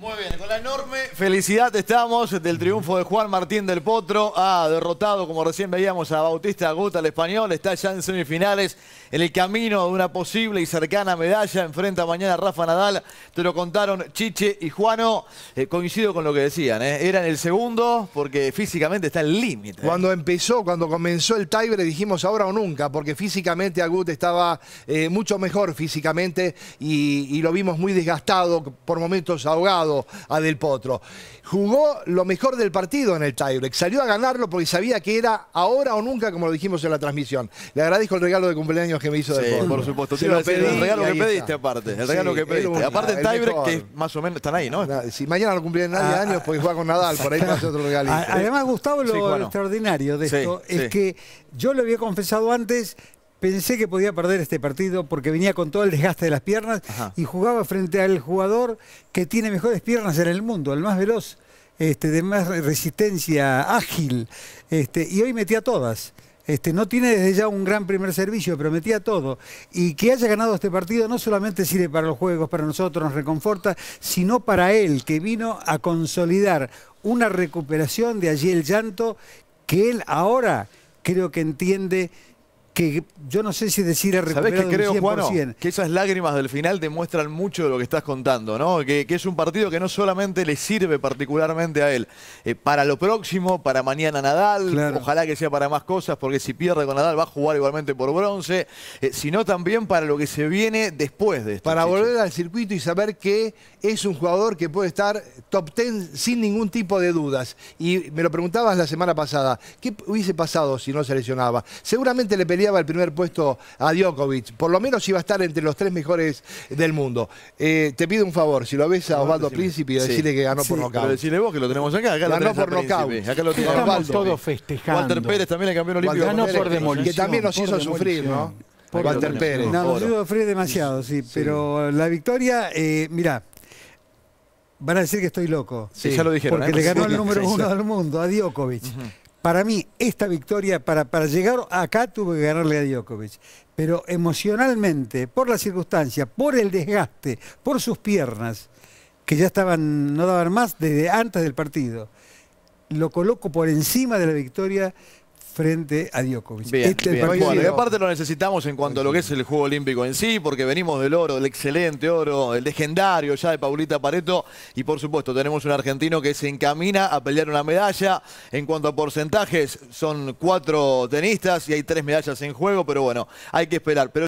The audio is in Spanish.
Muy bien, con la enorme felicidad estamos del triunfo de Juan Martín del Potro. Ha derrotado, como recién veíamos, a Bautista Agut, al español. Está ya en semifinales, en el camino de una posible y cercana medalla. Enfrenta mañana a Rafa Nadal. Te lo contaron Chiche y Juano. Eh, coincido con lo que decían. ¿eh? Era en el segundo porque físicamente está el límite. Cuando empezó, cuando comenzó el tiebreak dijimos ahora o nunca, porque físicamente Agut estaba eh, mucho mejor físicamente y lo vimos muy desgastado, por momentos ahogado a Del Potro. Jugó lo mejor del partido en el tiebreak, salió a ganarlo porque sabía que era ahora o nunca, como lo dijimos en la transmisión. Le agradezco el regalo de cumpleaños que me hizo Del Potro. por supuesto. Lo pedí el regalo que pediste está. aparte. El Sí, regalo que pediste. único, aparte el tiebreak que más o menos están ahí, ¿no? Si mañana no cumple nadie Ah, años, porque juega con Nadal, por ahí pasa otro regalito. Además, Gustavo, lo Sí, extraordinario de Sí, esto sí. es que yo lo había confesado antes, pensé que podía perder este partido porque venía con todo el desgaste de las piernas Ajá. y jugaba frente al jugador que tiene mejores piernas en el mundo, el más veloz, este, de más resistencia, ágil, este, y hoy metía todas. Este, no tiene desde ya un gran primer servicio, pero metía todo. Y que haya ganado este partido no solamente sirve para los juegos, para nosotros, nos reconforta, sino para él, que vino a consolidar una recuperación de allí el llanto, que él ahora creo que entiende que yo no sé si decir ¿Sabés recuperado qué creo, un 100%. Juano? Que esas lágrimas del final demuestran mucho de lo que estás contando, ¿no? Que, que es un partido que no solamente le sirve particularmente a él, eh, para lo próximo, para mañana Nadal, Claro. ojalá que sea para más cosas, porque si pierde con Nadal va a jugar igualmente por bronce, eh, sino también para lo que se viene después de esto. para volver al circuito y saber que es un jugador que puede estar top 10 sin ningún tipo de dudas. Y me lo preguntabas la semana pasada, ¿qué hubiese pasado si no se lesionaba? Seguramente le peleaba el primer puesto a Djokovic, por lo menos iba a estar entre los tres mejores del mundo. Eh, te pido un favor, si lo ves a Osvaldo Príncipe y Sí. decirle que ganó por Pero nocaut. decirle vos que lo tenemos acá, acá lo Ganó por nocaut. Acá lo a Estamos Osvaldo. todos festejando. Walter Pérez también el campeón olímpico. Ganó Pérez, por demolición, Que también nos hizo sufrir, ¿no? Por Walter. Pérez. No, nos hizo sufrir demasiado, sí, pero la victoria, eh, mirá, van a decir que estoy loco. Sí, ya lo dijeron. Porque ¿eh? le ganó el número uno del mundo, a Djokovic. Para mí, esta victoria, para, para llegar acá, tuve que ganarle a Djokovic. Pero emocionalmente, por la circunstancia, por el desgaste, por sus piernas, que ya estaban, no daban más desde antes del partido, lo coloco por encima de la victoria frente a Djokovic. Bien, Este bien. partido. Bueno, y aparte lo necesitamos en cuanto a lo que es el Juego Olímpico en sí, porque venimos del oro, del excelente oro, el legendario ya de Paulita Pareto, y por supuesto tenemos un argentino que se encamina a pelear una medalla. En cuanto a porcentajes, son cuatro tenistas y hay tres medallas en juego, pero bueno, hay que esperar. Pero